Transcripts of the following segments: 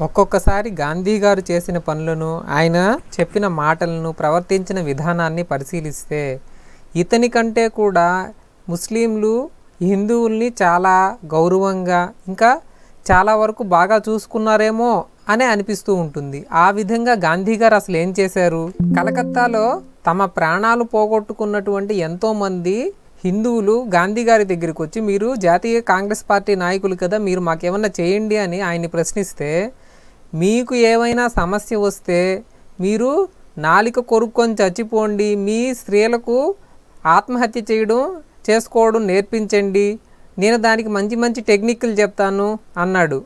ఒక్కొక్కసారి గాంధీ గారు చేసిన పనులను ఆయన చెప్పిన మాటలను ప్రవర్తించిన విధానాన్ని పరిశీలిస్తే ఇతని కంటే కూడా ముస్లింలు హిందువుల్ని చాలా గౌరవంగా ఇంకా చాలా వరకు బాగా చూసుకున్నారేమో అనే అనిపిస్తూ ఉంటుంది. ఆ విధంగా గాంధీ గారు అసలు ఏం చేశారు? కలకత్తాలో తమ ప్రాణాలు పోగొట్టుకున్నటువంటి ఎంతోమంది హిందువులు గాంధీ గారి దగ్గరికి వచ్చి మీరు జాతీయ కాంగ్రెస్ పార్టీ నాయకులు కదా మీరు మాకేమన్నా చేయండి అని ఆయన్ని ప్రశ్నిస్తే మీకు ఏమైనా సమస్య వస్తే మీరు నాలిక కొరుక్కొని చచ్చిపోండి. మీ స్త్రీలకు ఆత్మహత్య చేయడం చేసుకోవడం నేర్పించండి. నేను దానికి మంచి మంచి టెక్నిక్లు చెప్తాను అన్నాడు.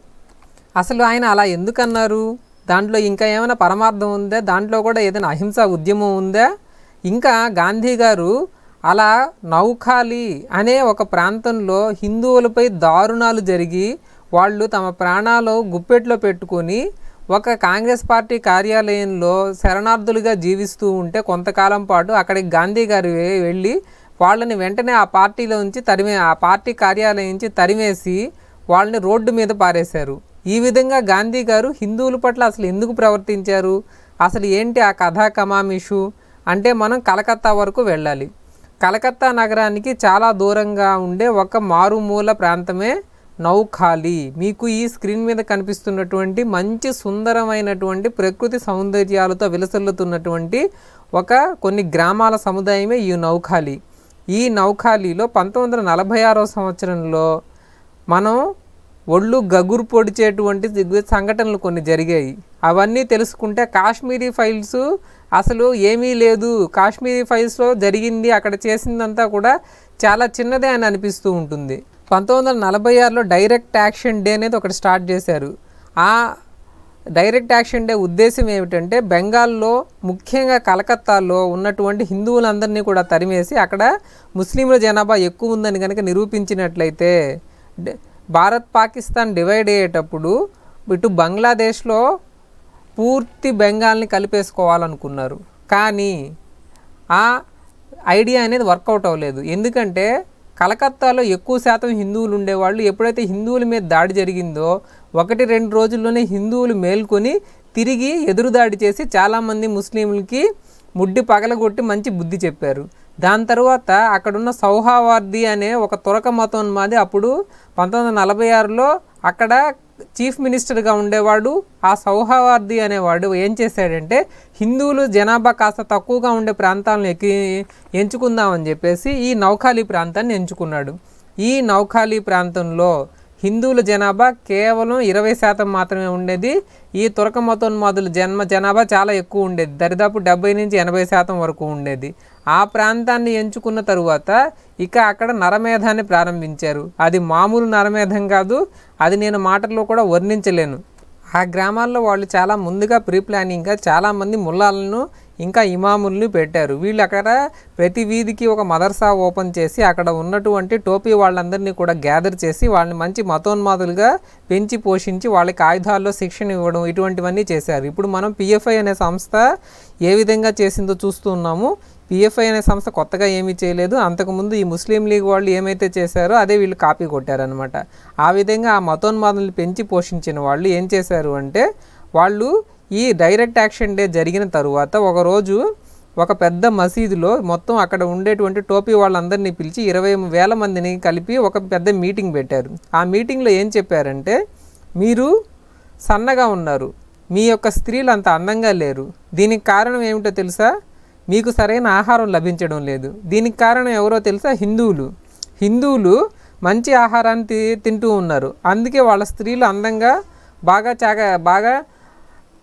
అసలు ఆయన అలా ఎందుకన్నారు? దాంట్లో ఇంకా ఏమైనా పరమార్థం ఉందా? దాంట్లో కూడా ఏదైనా అహింస ఉద్యమం ఉందా? ఇంకా గాంధీ గారు అలా నౌఖాలి అనే ఒక ప్రాంతంలో హిందువులపై దారుణాలు జరిగి వాళ్ళు తమ ప్రాణాలు గుప్పెట్లో పెట్టుకొని ఒక కాంగ్రెస్ పార్టీ కార్యాలయంలో శరణార్థులుగా జీవిస్తూ ఉంటే కొంతకాలం పాటు అక్కడికి గాంధీ గారు వెళ్ళి వాళ్ళని వెంటనే ఆ పార్టీలో ఉంచి తరిమే ఆ పార్టీ కార్యాలయం నుంచి తరిమేసి వాళ్ళని రోడ్డు మీద పారేశారు. ఈ విధంగా గాంధీ గారు హిందువుల పట్ల అసలు ఎందుకు ప్రవర్తించారు? అసలు ఏంటి ఆ కథా కమామిషు? అంటే మనం కలకత్తా వరకు వెళ్ళాలి. కలకత్తా నగరానికి చాలా దూరంగా ఉండే ఒక మారుమూల ప్రాంతమే నౌఖాలి. మీకు ఈ స్క్రీన్ మీద కనిపిస్తున్నటువంటి మంచి సుందరమైనటువంటి ప్రకృతి సౌందర్యాలతో విలసిల్లుతున్నటువంటి ఒక కొన్ని గ్రామాల సముదాయమే ఈ నౌఖాలి. ఈ నౌఖాళీలో పంతొమ్మిది వందల నలభై ఆరో సంవత్సరంలో మనం ఒళ్ళు గగురు పొడిచేటువంటి దిగ్గు సంఘటనలు కొన్ని జరిగాయి. అవన్నీ తెలుసుకుంటే కాశ్మీరీ ఫైల్స్ అసలు ఏమీ లేదు. కాశ్మీరీ ఫైల్స్లో జరిగింది అక్కడ చేసిందంతా కూడా చాలా చిన్నదే అని అనిపిస్తూ ఉంటుంది. పంతొమ్మిది వందల నలభై ఆరులో డైరెక్ట్ యాక్షన్ డే అనేది ఒకటి స్టార్ట్ చేశారు. ఆ డైరెక్ట్ యాక్షన్ డే ఉద్దేశం ఏమిటంటే బెంగాల్లో ముఖ్యంగా కలకత్తాలో ఉన్నటువంటి హిందువులందరినీ కూడా తరిమేసి అక్కడ ముస్లింల జనాభా ఎక్కువ ఉందని కనుక నిరూపించినట్లయితే భారత్ పాకిస్తాన్ డివైడ్ అయ్యేటప్పుడు ఇటు బంగ్లాదేశ్లో పూర్తి బెంగాల్ని కలిపేసుకోవాలనుకున్నారు. కానీ ఆ ఐడియా అనేది వర్కౌట్ అవ్వలేదు. ఎందుకంటే కలకత్తాలో ఎక్కువ శాతం హిందువులు ఉండేవాళ్ళు. ఎప్పుడైతే హిందువుల మీద దాడి జరిగిందో ఒకటి రెండు రోజుల్లోనే హిందువులు మేల్కొని తిరిగి ఎదురుదాడి చేసి చాలామంది ముస్లింలకి ముడ్డి పగలగొట్టి మంచి బుద్ధి చెప్పారు. దాని తర్వాత అక్కడున్న సౌహావార్ది అనే ఒక తురక మతం మాది అప్పుడు పంతొమ్మిది వందల నలభై ఆరులో అక్కడ చీఫ్ మినిస్టర్గా ఉండేవాడు ఆ సౌహావార్ది అనేవాడు ఏం చేశాడంటే హిందువులు జనాభా కాస్త తక్కువగా ఉండే ప్రాంతాలను ఎక్కి ఎంచుకుందామని చెప్పేసి ఈ నౌఖాలి ప్రాంతాన్ని ఎంచుకున్నాడు. ఈ నౌఖాలి ప్రాంతంలో హిందువుల జనాభా కేవలం ఇరవై శాతం మాత్రమే ఉండేది. ఈ తురక మతోన్మాదుల జన్మ జనాభా చాలా ఎక్కువ ఉండేది. దరిదాపు డెబ్బై నుంచి ఎనభై శాతం వరకు ఉండేది. ఆ ప్రాంతాన్ని ఎంచుకున్న తరువాత ఇక అక్కడ నరమేధాన్ని ప్రారంభించారు. అది మామూలు నరమేధం కాదు అది నేను మాటల్లో కూడా వర్ణించలేను. ఆ గ్రామాల్లో వాళ్ళు చాలా ముందుగా ప్రీ ప్లానింగ్గా చాలామంది ముల్లాలను ఇంకా ఇమాముల్ని పెట్టారు. వీళ్ళు అక్కడ ప్రతి వీధికి ఒక మదర్సా ఓపెన్ చేసి అక్కడ ఉన్నటువంటి టోపీ వాళ్ళందరినీ కూడా గ్యాదర్ చేసి వాళ్ళని మంచి మతోన్మాదులుగా పెంచి పోషించి వాళ్ళకి ఆయుధాల్లో శిక్షణ ఇవ్వడం ఇటువంటివన్నీ చేశారు. ఇప్పుడు మనం పిఎఫ్ఐ అనే సంస్థ ఏ విధంగా చేసిందో చూస్తూ ఉన్నాము. పిఎఫ్ఐ అనే సంస్థ కొత్తగా ఏమీ చేయలేదు. అంతకుముందు ఈ ముస్లిం లీగ్ వాళ్ళు ఏమైతే చేశారో అదే వీళ్ళు కాపీ కొట్టారనమాట ఆ విధంగా ఆ మతోన్మాదులు పెంచి పోషించిన వాళ్ళు ఏం చేశారు అంటే వాళ్ళు ఈ డైరెక్ట్ యాక్షన్ డే జరిగిన తరువాత ఒకరోజు ఒక పెద్ద మసీదులో మొత్తం అక్కడ ఉండేటువంటి టోపీ వాళ్ళందరినీ పిలిచి ఇరవై వేల మందిని కలిపి ఒక పెద్ద మీటింగ్ పెట్టారు. ఆ మీటింగ్లో ఏం చెప్పారంటే మీరు సన్నగా ఉన్నారు. మీ యొక్క స్త్రీలు అంత అందంగా లేరు. దీనికి కారణం ఏమిటో తెలుసా? మీకు సరైన ఆహారం లభించడం లేదు. దీనికి కారణం ఎవరో తెలుసా? హిందువులు. హిందువులు మంచి ఆహారాన్ని తి తింటూ ఉన్నారు. అందుకే వాళ్ళ స్త్రీలు అందంగా బాగా చాగా బాగా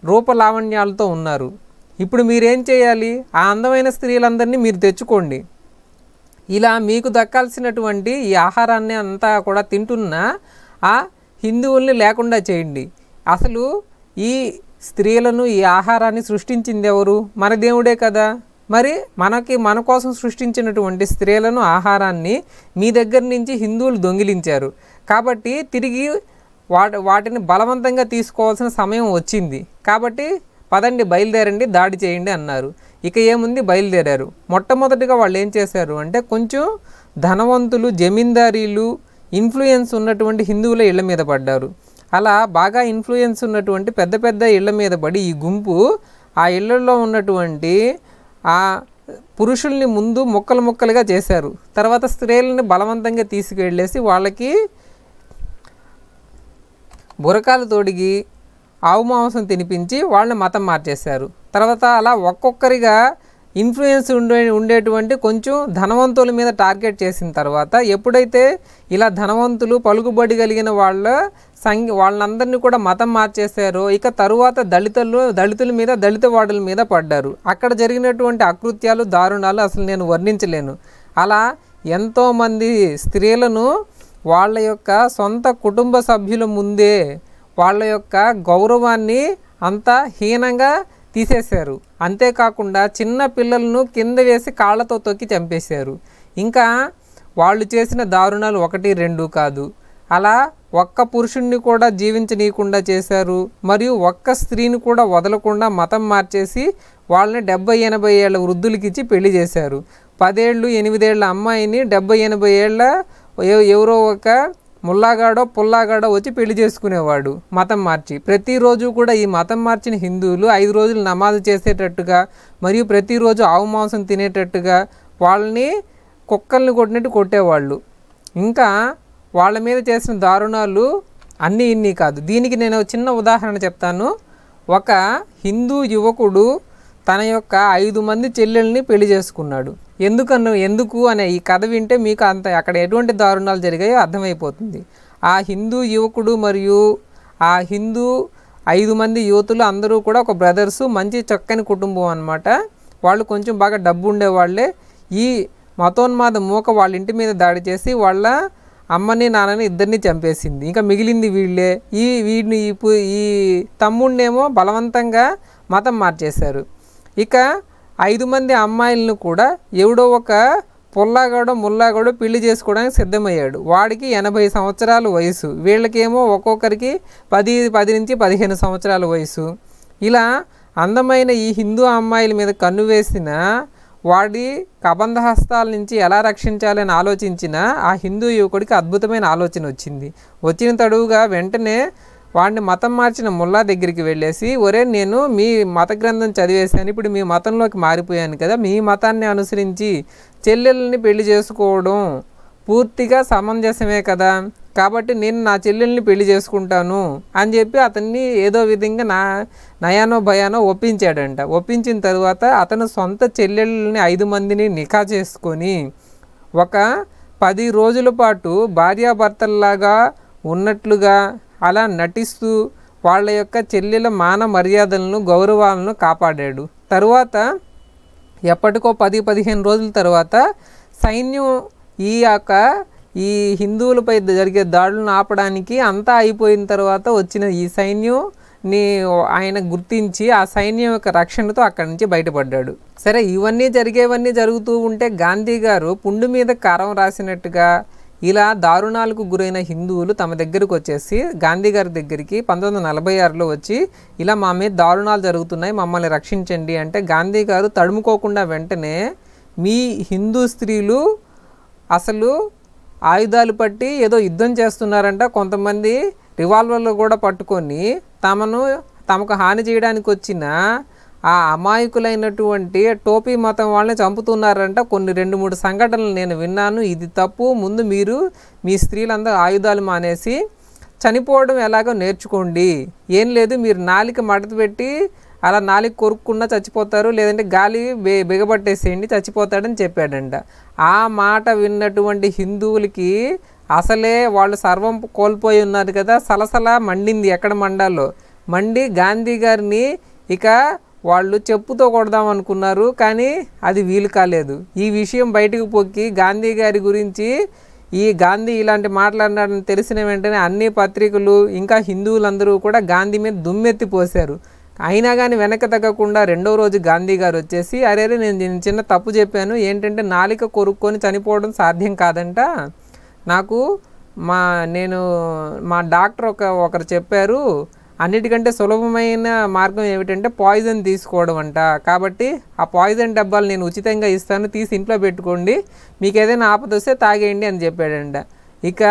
రూపలావణ్యాలతో ఉన్నారు. ఇప్పుడు మీరేం చేయాలి? ఆ అందమైన స్త్రీలందరినీ మీరు తెచ్చుకోండి. ఇలా మీకు దక్కాల్సినటువంటి ఈ ఆహారాన్ని అంతా కూడా తింటున్న ఆ హిందువుల్ని లేకుండా చేయండి. అసలు ఈ స్త్రీలను ఈ ఆహారాన్ని సృష్టించింది ఎవరు? మన దేవుడే కదా. మరి మనకి మన కోసం సృష్టించినటువంటి స్త్రీలను ఆహారాన్ని మీ దగ్గర నుంచి హిందువులు దొంగిలించారు. కాబట్టి తిరిగి వాటి వాటిని బలవంతంగా తీసుకోవాల్సిన సమయం వచ్చింది. కాబట్టి పదండి బయలుదేరండి దాడి చేయండి అన్నారు. ఇక ఏముంది? బయలుదేరారు. మొట్టమొదటిగా వాళ్ళు ఏం చేశారు అంటే కొంచెం ధనవంతులు జమీందారీలు ఇన్ఫ్లుయెన్స్ ఉన్నటువంటి హిందువుల ఇళ్ళ మీద పడ్డారు. అలా బాగా ఇన్ఫ్లుయెన్స్ ఉన్నటువంటి పెద్ద పెద్ద ఇళ్ళ మీద పడి ఈ గుంపు ఆ ఇళ్ళల్లో ఉన్నటువంటి ఆ పురుషుల్ని ముందు ముక్కలు ముక్కలుగా చేశారు. తర్వాత స్త్రీలని బలవంతంగా తీసుకెళ్ళేసి వాళ్ళకి బురకాలు తొడిగి ఆవు మాంసం తినిపించి వాళ్ళని మతం మార్చేశారు. తర్వాత అలా ఒక్కొక్కరిగా ఇన్ఫ్లుయెన్స్ ఉండే ఉండేటువంటి కొంచెం ధనవంతుల మీద టార్గెట్ చేసిన తర్వాత ఎప్పుడైతే ఇలా ధనవంతులు పలుకుబడి కలిగిన వాళ్ళ సంఘ వాళ్ళందరినీ కూడా మతం మార్చేశారో. ఇక తరువాత దళితులు దళితుల మీద దళిత వాడుల మీద పడ్డారు. అక్కడ జరిగినటువంటి అకృత్యాలు దారుణాలు అసలు నేను వర్ణించలేను. అలా ఎంతోమంది స్త్రీలను వాళ్ళ యొక్క సొంత కుటుంబ సభ్యుల ముందే వాళ్ళ యొక్క గౌరవాన్ని అంత హీనంగా తీసేశారు. అంతేకాకుండా చిన్న పిల్లలను కింద వేసి కాళ్ళతో తొక్కి చంపేశారు. ఇంకా వాళ్ళు చేసిన దారుణాలు ఒకటి రెండు కాదు. అలా ఒక్క పురుషుణ్ణి కూడా జీవించనీయకుండా చేశారు మరియు ఒక్క స్త్రీని కూడా వదలకుండా మతం మార్చేసి వాళ్ళని డెబ్బై ఎనభై ఏళ్ళ వృద్ధులకి ఇచ్చి పెళ్ళి చేశారు. పదేళ్ళు ఎనిమిదేళ్ళ అమ్మాయిని డెబ్బై ఎనభై ఏళ్ళ ఎవరో ఒక ముల్లాగాడో పుల్లాగాడో వచ్చి పెళ్ళి చేసుకునేవాడు మతం మార్చి. ప్రతిరోజు కూడా ఈ మతం మార్చిన హిందువులు ఐదు రోజులు నమాజ్ చేసేటట్టుగా మరియు ప్రతిరోజు ఆవు మాంసం తినేటట్టుగా వాళ్ళని కుక్కల్ని కొట్టినట్టు కొట్టేవాళ్ళు. ఇంకా వాళ్ళ మీద చేసిన దారుణాలు అన్నీ ఇన్ని కాదు. దీనికి నేను చిన్న ఉదాహరణ చెప్తాను. ఒక హిందూ యువకుడు తన యొక్క ఐదు మంది చెల్లెల్ని పెళ్ళి చేసుకున్నాడు. ఎందుకన్నా ఎందుకు అనే ఈ కథ వింటే మీకు అంత అక్కడ ఎటువంటి దారుణాలు జరిగాయో అర్థమైపోతుంది. ఆ హిందూ యువకుడు మరియు ఆ హిందూ ఐదు మంది యువతులు అందరూ కూడా ఒక బ్రదర్స్ మంచి చక్కని కుటుంబం అనమాట వాళ్ళు కొంచెం బాగా డబ్బు ఉండేవాళ్ళే. ఈ మతోన్మాద మూక వాళ్ళ ఇంటి మీద దాడి చేసి వాళ్ళ అమ్మని నాన్నని ఇద్దరిని చంపేసింది. ఇంకా మిగిలింది వీళ్ళే. ఈ వీడిని ఈ ఈ తమ్ముడినేమో బలవంతంగా మతం మార్చేశారు. ఇక ఐదు మంది అమ్మాయిలను కూడా ఎవడో ఒక పుల్లాగాడో ముల్లాగాడో పెళ్ళి చేసుకోవడానికి సిద్ధమయ్యాడు. వాడికి ఎనభై సంవత్సరాల వయసు. వీళ్ళకేమో ఒక్కొక్కరికి పది పది నుంచి పదిహేను సంవత్సరాల వయసు. ఇలా అందమైన ఈ హిందూ అమ్మాయిల మీద కన్ను వేసిన వాడి కబంధ హస్తాల నుంచి ఎలా రక్షించాలని ఆలోచించిన ఆ హిందూ యువకుడికి అద్భుతమైన ఆలోచన వచ్చింది. వచ్చిన తడువుగా వెంటనే వాడిని మతం మార్చిన ముల్లా దగ్గరికి వెళ్ళేసి ఒరే నేను మీ మత గ్రంథం చదివేశాను ఇప్పుడు మీ మతంలోకి మారిపోయాను కదా మీ మతాన్ని అనుసరించి చెల్లెల్ని పెళ్ళి చేసుకోవడం పూర్తిగా సమంజసమే కదా. కాబట్టి నేను నా చెల్లెల్ని పెళ్ళి చేసుకుంటాను అని చెప్పి అతన్ని ఏదో విధంగా నా నయానో భయానో ఒప్పించాడంట. ఒప్పించిన తర్వాత అతను సొంత చెల్లెళ్ళని ఐదు మందిని నిఖా చేసుకొని ఒక పది రోజుల పాటు భార్యాభర్తల్లాగా ఉన్నట్లుగా అలా నటిస్తూ వాళ్ళ యొక్క చెల్లెల మాన మర్యాదలను గౌరవాలను కాపాడాడు. తరువాత ఎప్పటికో పది పదిహేను రోజుల తర్వాత సైన్యం ఈ యొక్క ఈ హిందువులపై జరిగే దాడులను ఆపడానికి అంతా అయిపోయిన తర్వాత వచ్చిన ఈ సైన్యం ని ఆయన గుర్తించి ఆ సైన్యం యొక్క రక్షణతో అక్కడి నుంచి బయటపడ్డాడు. సరే ఇవన్నీ జరిగేవన్నీ జరుగుతూ ఉంటే గాంధీ గారు పుండు మీద కారం రాసినట్టుగా ఇలా దారుణాలకు గురైన హిందువులు తమ దగ్గరకు వచ్చేసి గాంధీ గారి దగ్గరికి పంతొమ్మిది వందల నలభై ఆరులో వచ్చి ఇలా మా మీద దారుణాలు జరుగుతున్నాయి మమ్మల్ని రక్షించండి అంటే గాంధీ గారు తడుముకోకుండా వెంటనే మీ హిందూ స్త్రీలు అసలు ఆయుధాలు పట్టి ఏదో యుద్ధం చేస్తున్నారంట కొంతమంది రివాల్వర్లు కూడా పట్టుకొని తమను తమకు హాని చేయడానికి వచ్చిన ఆ అమాయకులైనటువంటి టోపీ మతం వాళ్ళని చంపుతున్నారంట. కొన్ని రెండు మూడు సంఘటనలు నేను విన్నాను. ఇది తప్పు. ముందు మీరు మీ స్త్రీలందరూ ఆయుధాలు మానేసి చనిపోవడం ఎలాగో నేర్చుకోండి. ఏం లేదు మీరు నాలిక మడత పెట్టి అలా నాలిక కొరుక్కున్నా చచ్చిపోతారు లేదంటే గాలి బె బిగబట్టేసేయండి చచ్చిపోతాడని చెప్పాడంట. ఆ మాట విన్నటువంటి హిందువులకి అసలే వాళ్ళు సర్వం కోల్పోయి ఉన్నారు కదా సలసల మండింది ఎక్కడ మండాలో? మండి గాంధీ గారిని ఇక వాళ్ళు చెప్పుతో కొడదాం అనుకున్నారు కానీ అది వీలు కాలేదు. ఈ విషయం బయటకు పొక్కి గాంధీ గారి గురించి ఈ గాంధీ ఇలాంటి మాట్లాడినాడని తెలిసిన వెంటనే అన్ని పత్రికలు ఇంకా హిందువులందరూ కూడా గాంధీ మీద దుమ్మెత్తిపోశారు అయినా కానీ వెనక తగ్గకుండా రెండో రోజు గాంధీ గారు వచ్చేసి అరే నేను నేను చిన్న తప్పు చెప్పాను. ఏంటంటే నాలిక కొరుక్కొని చనిపోవడం సాధ్యం కాదంట. నాకు మా నేను మా డాక్టర్ ఒక ఒకరు చెప్పారు. అన్నిటికంటే సులభమైన మార్గం ఏమిటంటే పాయిజన్ తీసుకోవడం అంట. కాబట్టి ఆ పాయిజన్ డబ్బాలు నేను ఉచితంగా ఇస్తాను. తీసి ఇంట్లో పెట్టుకోండి. మీకు ఏదైనా ఆపద వస్తే తాగేయండి అని చెప్పాడంట. ఇక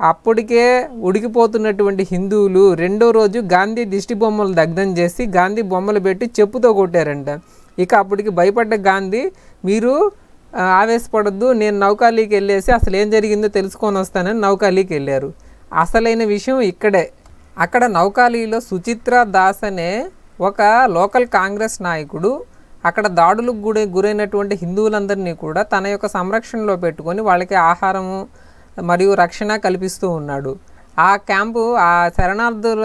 అప్పటికే ఉడికిపోతున్నటువంటి హిందువులు రెండో రోజు గాంధీ దిష్టి బొమ్మలు దగ్ధం చేసి గాంధీ బొమ్మలు పెట్టి చెప్పుతో కొట్టారంట. ఇక అప్పటికి భయపడ్డ గాంధీ మీరు ఆవేశపడద్దు నేను నౌకాలీకి వెళ్ళేసి అసలు ఏం జరిగిందో తెలుసుకొని వస్తానని నౌకాలీకి వెళ్ళారు. అసలైన విషయం ఇక్కడే. అక్కడ నౌకాలీలో సుచిత్ర దాస్ అనే ఒక లోకల్ కాంగ్రెస్ నాయకుడు అక్కడ దాడులకు గురి గురైనటువంటి హిందువులందరినీ కూడా తన యొక్క సంరక్షణలో పెట్టుకొని వాళ్ళకి ఆహారము మరియు రక్షణ కల్పిస్తూ ఉన్నాడు. ఆ క్యాంపు ఆ శరణార్థుల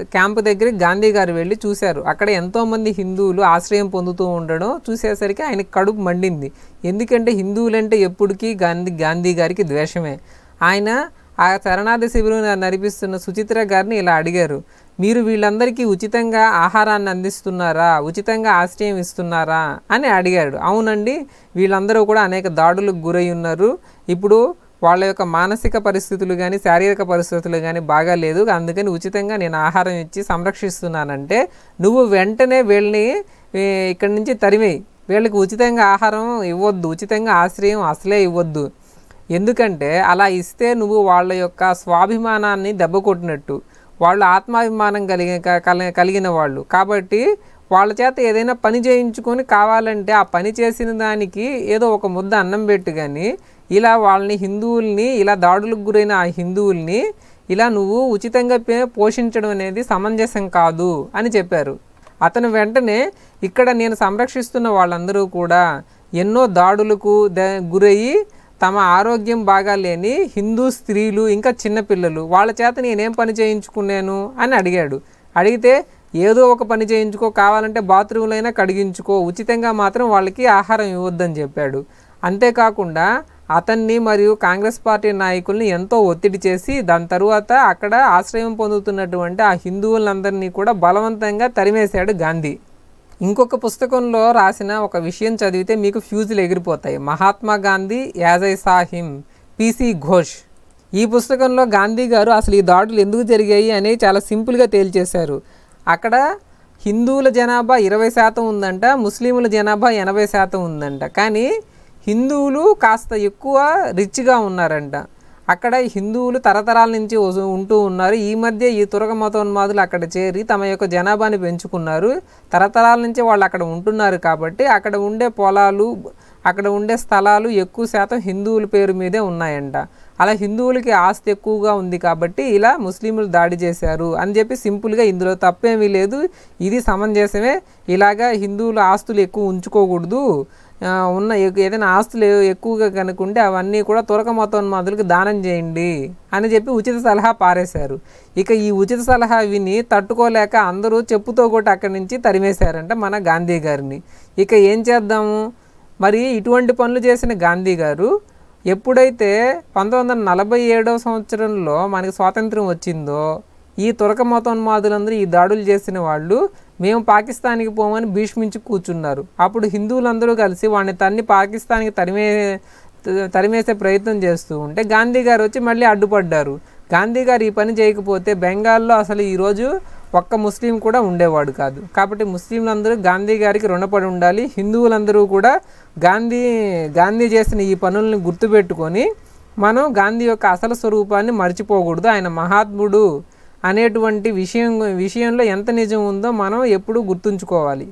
క్యాంపు దగ్గరికి గాంధీ గారు వెళ్ళి చూశారు. అక్కడ ఎంతోమంది హిందువులు ఆశ్రయం పొందుతూ ఉండడం చూసేసరికి ఆయన కడుపు మండింది. ఎందుకంటే హిందువులంటే ఎప్పటికీ గాంధీ గాంధీ గారికి ద్వేషమే. ఆయన ఆ శరణార్థి శిబిరం నడిపిస్తున్న సుచిత్ర గారిని ఇలా అడిగారు. మీరు వీళ్ళందరికీ ఉచితంగా ఆహారాన్ని అందిస్తున్నారా? ఉచితంగా ఆశ్రయం ఇస్తున్నారా? అని అడిగాడు. అవునండి వీళ్ళందరూ కూడా అనేక దాడులకు గురై ఉన్నారు. ఇప్పుడు వాళ్ళ యొక్క మానసిక పరిస్థితులు కానీ శారీరక పరిస్థితులు కానీ బాగాలేదు అందుకని ఉచితంగా నేను ఆహారం ఇచ్చి సంరక్షిస్తున్నానంటే నువ్వు వెంటనే వీళ్ళని ఇక్కడి నుంచి తరిమేయి. వీళ్ళకి ఉచితంగా ఆహారం ఇవ్వద్దు. ఉచితంగా ఆశ్రయం అసలే ఇవ్వద్దు. ఎందుకంటే అలా ఇస్తే నువ్వు వాళ్ళ యొక్క స్వాభిమానాన్ని దెబ్బ కొట్టినట్టు. వాళ్ళు ఆత్మాభిమానం కలిగి క- కలిగిన వాళ్ళు. కాబట్టి వాళ్ళ చేత ఏదైనా పని చేయించుకొని కావాలంటే ఆ పని చేసిన దానికి ఏదో ఒక ముద్ద అన్నం పెట్టు కానీ ఇలా వాళ్ళని హిందువుల్ని ఇలా దాడులకు గురైన ఆ హిందువుల్ని ఇలా నువ్వు ఉచితంగా పే- పోషించడం అనేది సమంజసం కాదు అని చెప్పారు. అతను వెంటనే ఇక్కడ నేను సంరక్షిస్తున్న వాళ్ళందరూ కూడా ఎన్నో దాడులకు ద గురయ్యి తమ ఆరోగ్యం బాగా లేని హిందూ స్త్రీలు ఇంకా చిన్నపిల్లలు వాళ్ళ చేత నేనేం పని చేయించుకున్నాను అని అడిగాడు. అడిగితే ఏదో ఒక పని చేయించుకో కావాలంటే బాత్రూంలైనా కడిగించుకో ఉచితంగా మాత్రం వాళ్ళకి ఆహారం ఇవ్వద్దని చెప్పాడు. అంతేకాకుండా అతన్ని మరియు కాంగ్రెస్ పార్టీ నాయకుల్ని ఎంతో ఒత్తిడి చేసి దాని తరువాత అక్కడ ఆశ్రయం పొందుతున్నటువంటి ఆ హిందువులందరినీ కూడా బలవంతంగా తరిమేశాడు గాంధీ. ఇంకొక పుస్తకంలో రాసిన ఒక విషయం చదివితే మీకు ఫ్యూజులు ఎగిరిపోతాయి. Mahatma Gandhi as I saw him P C. Ghosh పుస్తకంలో గాంధీ గారు అసలు ఈ దాడులు ఎందుకు జరిగాయి అని చాలా సింపుల్గా తేల్చేశారు. అక్కడ హిందువుల జనాభా ఇరవై శాతం ఉందంట ముస్లింల జనాభా ఎనభై శాతం ఉందంట. కానీ హిందువులు కాస్త ఎక్కువ రిచ్గా ఉన్నారంట. అక్కడ హిందువులు తరతరాల నుంచి ఉంటూ ఉన్నారు. ఈ మధ్య ఈ తురగ మతోన్మాదులు అక్కడ చేరి తమ యొక్క జనాభాని పెంచుకున్నారు. తరతరాల నుంచి వాళ్ళు అక్కడ ఉంటున్నారు కాబట్టి అక్కడ ఉండే పొలాలు అక్కడ ఉండే స్థలాలు ఎక్కువ శాతం హిందువుల పేరు మీదే ఉన్నాయంట. అలా హిందువులకి ఆస్తి ఎక్కువగా ఉంది కాబట్టి ఇలా ముస్లింలు దాడి చేశారు అని చెప్పి సింపుల్గా ఇందులో తప్పేమీ లేదు. ఇది సమంజసమే. ఇలాగా హిందువుల ఆస్తులు ఎక్కువ ఉంచుకోకూడదు. ఉన్న ఏదైనా ఆస్తులు ఎక్కువగా కనుకుంటే అవన్నీ కూడా తురక మతోన్మాదులకు దానం చేయండి అని చెప్పి ఉచిత సలహా పారేశారు. ఇక ఈ ఉచిత సలహా విని తట్టుకోలేక అందరూ చెప్పుతో కూడా అక్కడి నుంచి తరిమేశారంట మన గాంధీ గారిని. ఇక ఏం చేద్దాము? మరి ఇటువంటి పనులు చేసిన గాంధీ గారు ఎప్పుడైతే పంతొమ్మిది వందల నలభై ఏడవ సంవత్సరంలో మనకి స్వాతంత్రం వచ్చిందో ఈ తురక మతోన్మాదులందరూ ఈ దాడులు చేసిన వాళ్ళు మేము పాకిస్తాన్కి పోమని భీష్మించి కూర్చున్నారు. అప్పుడు హిందువులందరూ కలిసి వాడిని తన్ని పాకిస్తాన్కి తరిమే తరిమేసే ప్రయత్నం చేస్తూ ఉంటే గాంధీ గారు వచ్చి మళ్ళీ అడ్డుపడ్డారు. గాంధీ గారు ఈ పని చేయకపోతే బెంగాల్లో అసలు ఈరోజు ఒక్క ముస్లిం కూడా ఉండేవాడు కాదు. కాబట్టి ముస్లింలందరూ గాంధీ గారికి రుణపడి ఉండాలి. హిందువులందరూ కూడా గాంధీ గాంధీ చేసిన ఈ పనుల్ని గుర్తుపెట్టుకొని మనం గాంధీ యొక్క అసలు స్వరూపాన్ని మర్చిపోకూడదు. ఆయన మహాత్ముడు. అనేటువంటి విషయం విషయంలో ఎంత నిజం ఉందో మనం ఎప్పుడూ గుర్తుంచుకోవాలి.